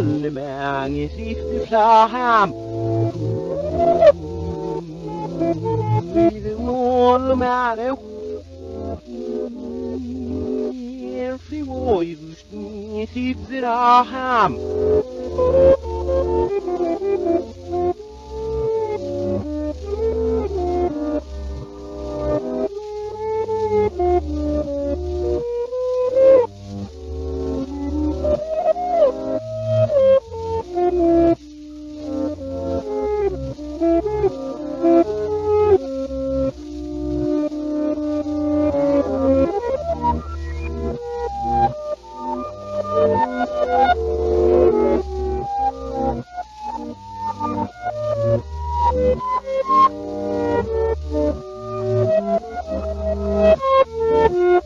alle mange skifter fra ham. All matter Every voice skifter ham. Flaham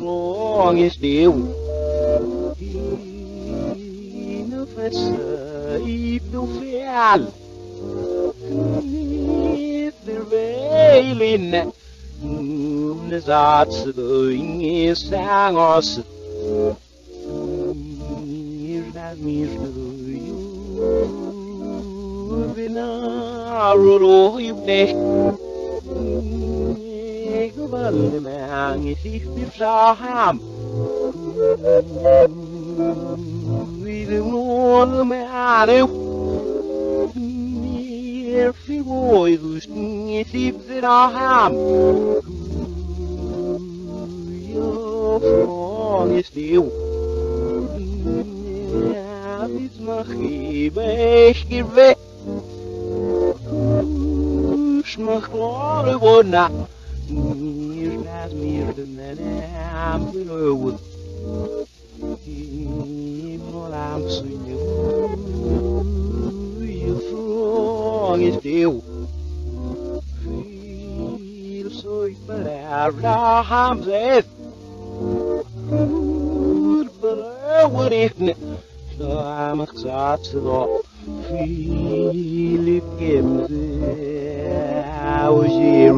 från i stil Dina fästa i do fel Nither veilin Nes ats do inge sangos Mirna mirna Vina ruro ibne ma chi bech gyr fe Smach glor y fwna Mir nas mir den am ich ne I'm a Philip Games, Filip gemze here.